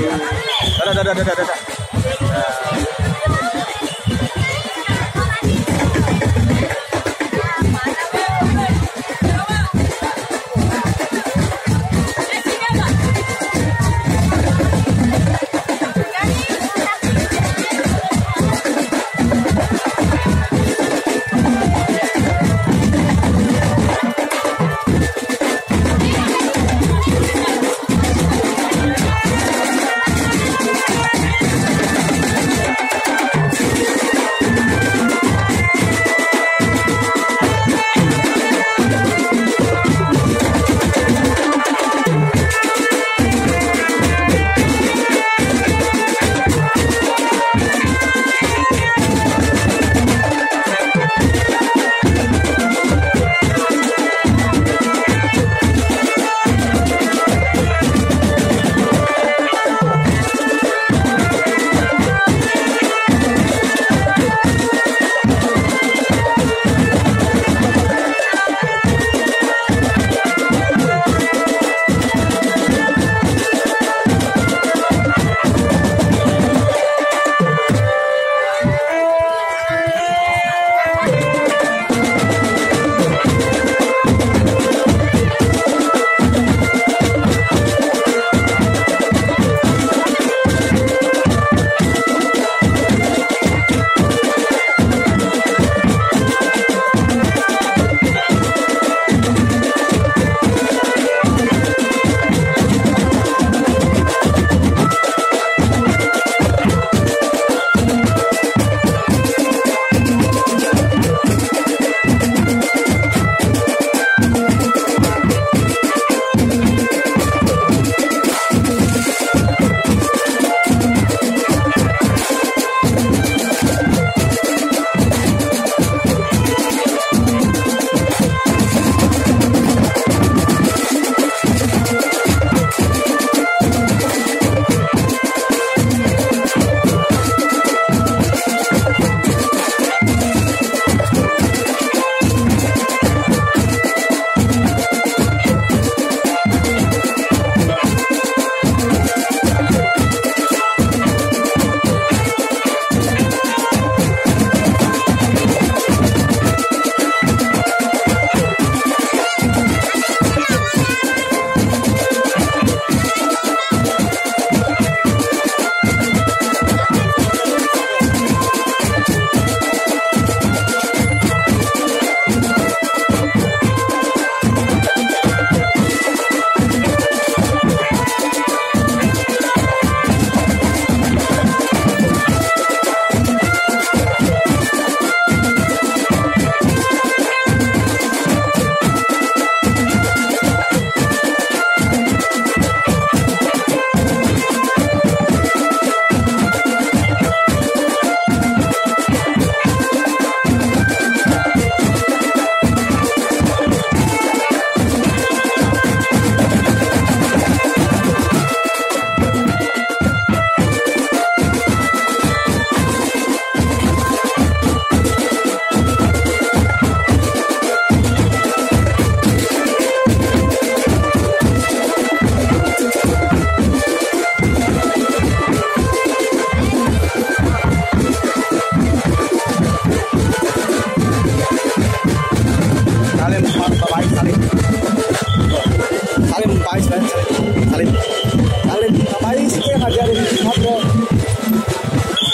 Dadah, dadah, dadah, dadah. Dadah.